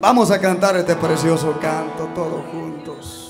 Vamos a cantar este precioso canto todos juntos.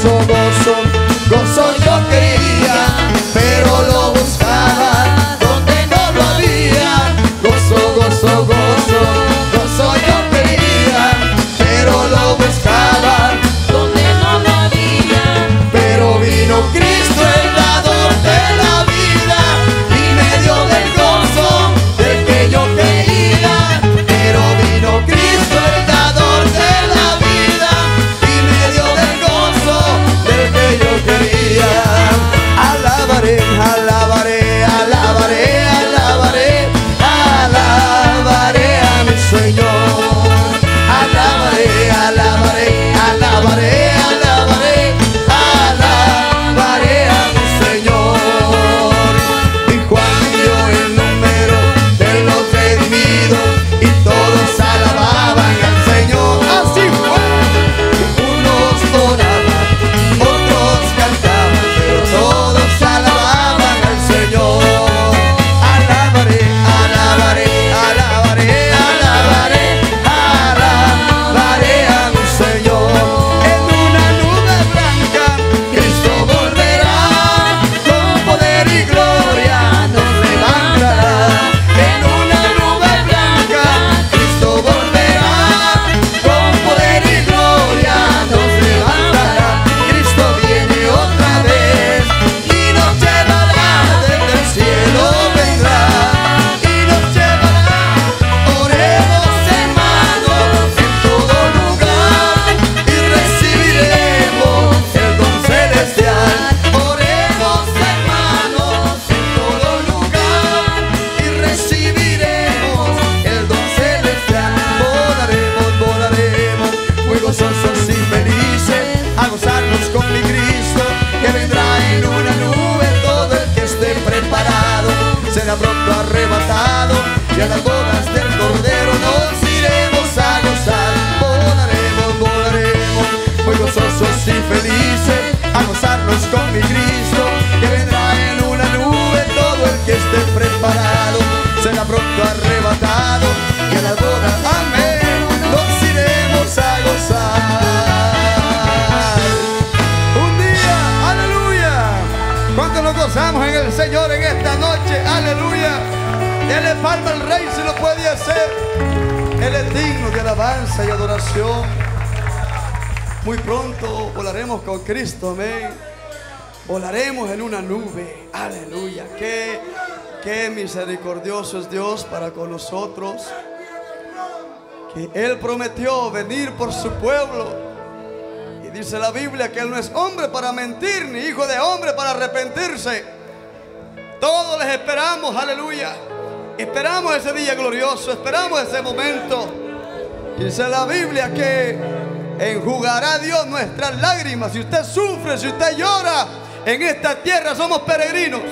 somos. Palma al Rey si lo puede hacer. Él es digno de alabanza y adoración. Muy pronto volaremos con Cristo, amén. Volaremos en una nube. Aleluya. Qué, qué misericordioso es Dios para con nosotros. Que Él prometió venir por su pueblo. Y dice la Biblia que Él no es hombre para mentir, ni hijo de hombre para arrepentirse. Todos les esperamos, aleluya. Esperamos ese día glorioso, esperamos ese momento. Dice la Biblia que enjugará Dios nuestras lágrimas. Si usted sufre, si usted llora, en esta tierra somos peregrinos.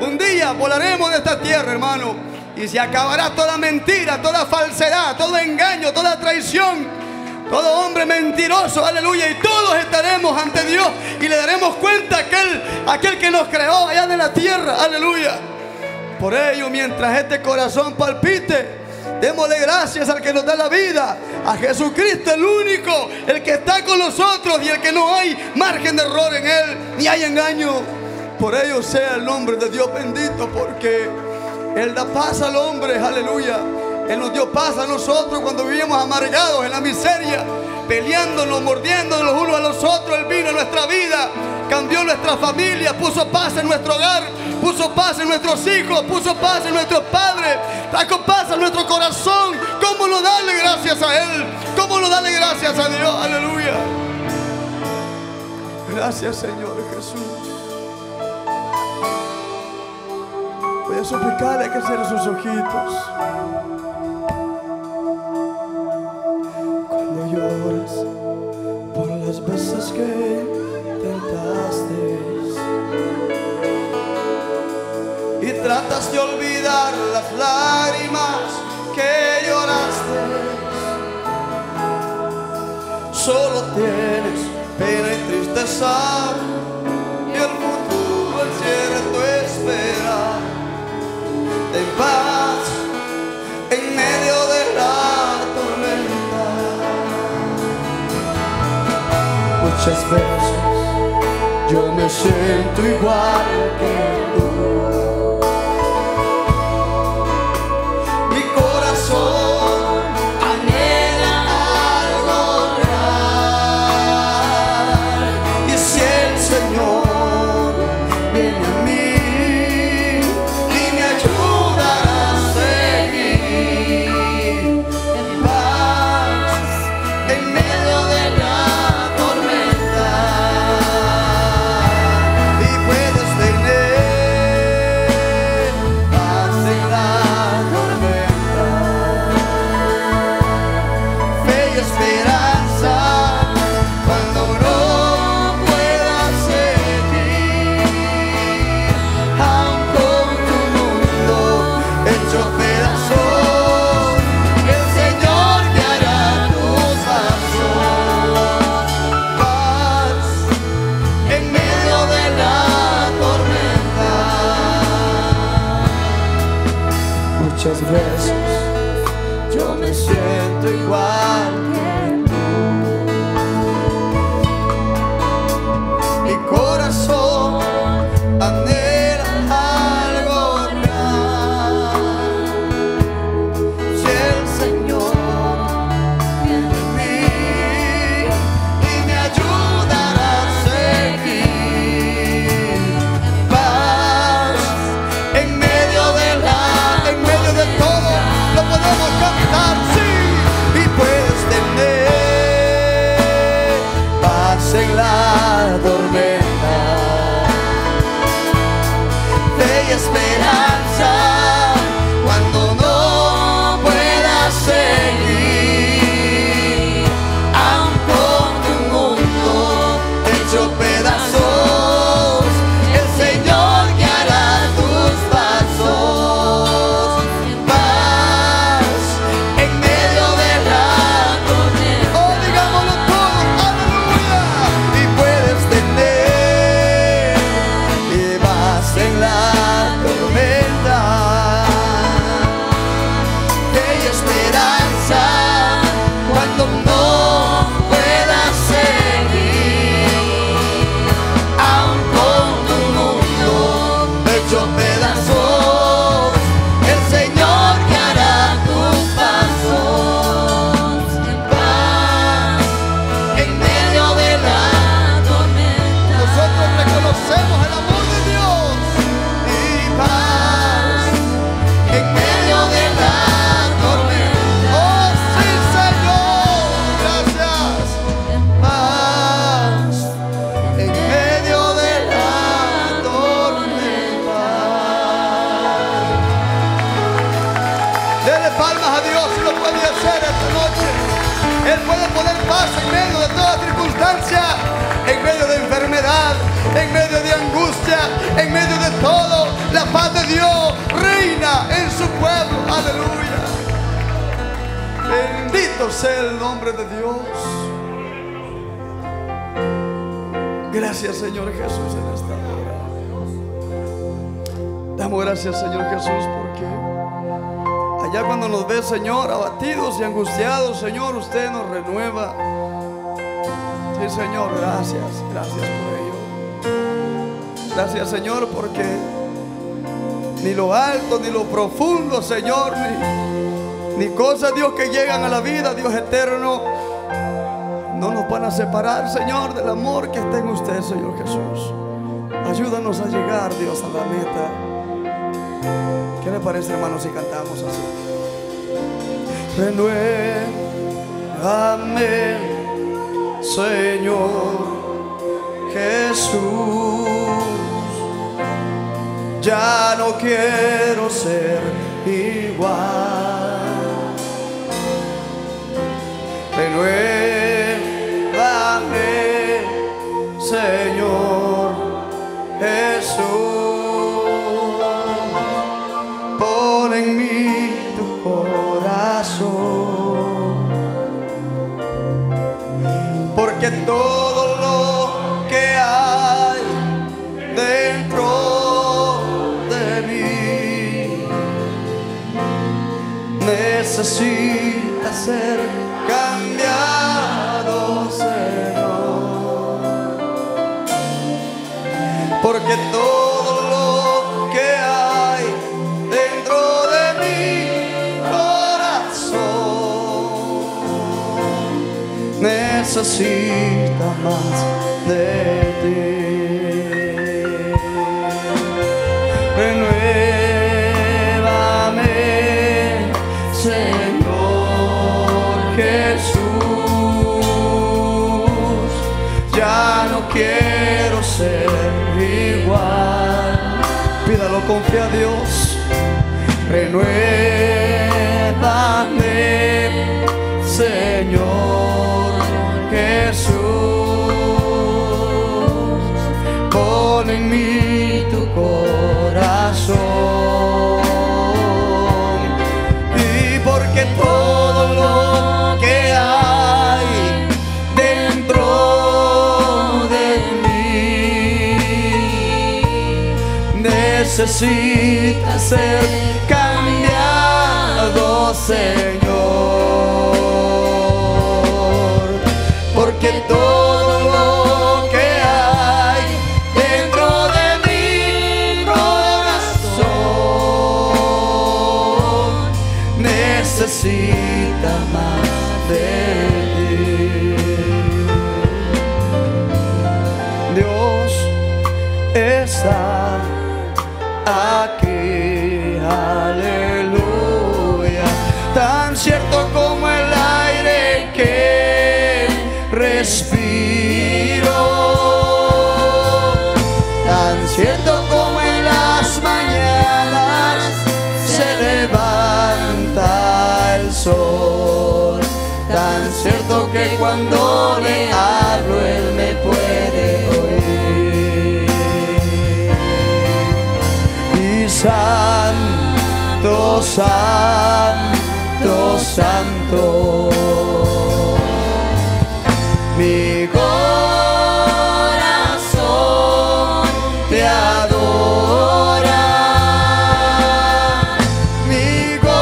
Un día volaremos de esta tierra, hermano. Y se acabará toda mentira, toda falsedad, todo engaño, toda traición. Todo hombre mentiroso, aleluya. Y todos estaremos ante Dios y le daremos cuenta a aquel, a aquel que nos creó allá de la tierra, aleluya. Por ello, mientras este corazón palpite, démosle gracias al que nos da la vida, a Jesucristo, el único, el que está con nosotros y el que no hay margen de error en él, ni hay engaño. Por ello sea el nombre de Dios bendito, porque Él da paz al hombre, aleluya. Él nos dio paz a nosotros cuando vivíamos amargados en la miseria, peleándonos, mordiéndonos los unos a los otros. Él vino a nuestra vida, cambió nuestra familia, puso paz en nuestro hogar, puso paz en nuestros hijos, puso paz en nuestros padres, trajo paz a nuestro corazón. ¿Cómo no darle gracias a Él? ¿Cómo no darle gracias a Dios? Aleluya. Gracias Señor Jesús. Voy a suplicarle que cierre sus ojitos. Cuando lloras por las veces que tratas de olvidar las lágrimas que lloraste, solo tienes pena y tristeza y el futuro incierto espera en paz en medio de la tormenta. Muchas veces yo me siento igual que tú. Señor Jesús en esta hora. Damos gracias Señor Jesús porque allá cuando nos ve Señor abatidos y angustiados, Señor, usted nos renueva. Sí Señor, gracias, gracias por ello. Gracias Señor porque ni lo alto ni lo profundo Señor, ni, ni cosas Dios que llegan a la vida, Dios eterno separar, Señor, del amor que está en usted, Señor Jesús. Ayúdanos a llegar, Dios, a la meta. ¿Qué le parece, hermano, si cantamos así? Renuévame, Señor Jesús. Ya no quiero ser igual. Renuévame, necesita más de ti. Renuévame, Señor Jesús. Ya no quiero ser igual. Pídalo, confía a Dios. Renuévame, necesita ser cambiado, Señor. Tan cierto como el aire que respiro, tan cierto como en las mañanas se levanta el sol, tan cierto que cuando le hablo él me puede oír. Y santo, santo, santo. Mi corazón te adora. Mi corazón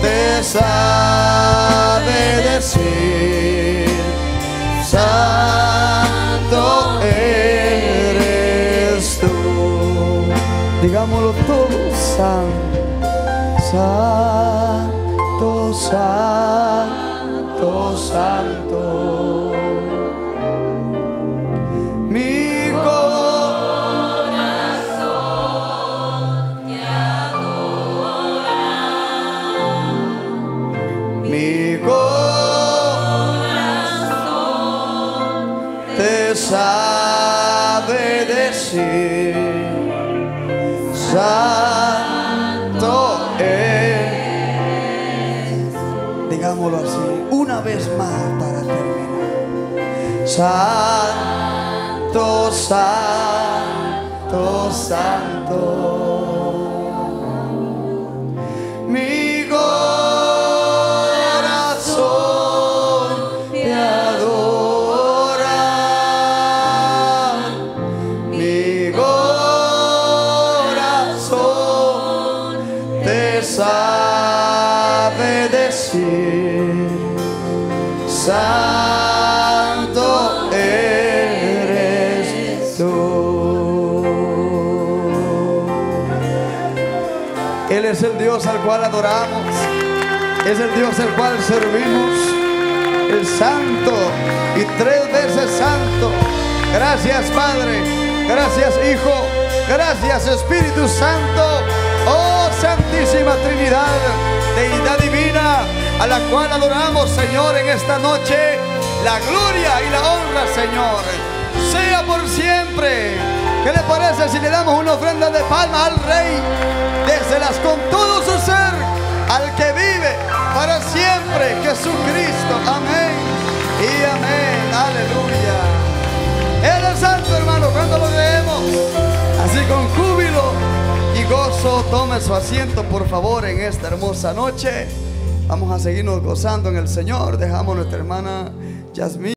te sabe decir. Santo Digámoslo así, una vez más para terminar. Santo, santo, santo. Cual adoramos, es el Dios al cual servimos, el Santo y tres veces Santo. Gracias Padre, gracias Hijo, gracias Espíritu Santo, oh Santísima Trinidad, Deidad Divina, a la cual adoramos Señor en esta noche. La gloria y la honra Señor, sea por siempre. ¿Qué le parece si le damos una ofrenda de palma al Rey? Déselas con todo su ser, al que vive para siempre, Jesucristo. Amén y amén. Aleluya. Él es santo, hermano, cuando lo leemos. Así con júbilo y gozo, tome su asiento, por favor, en esta hermosa noche. Vamos a seguirnos gozando en el Señor. Dejamos a nuestra hermana Yasmín.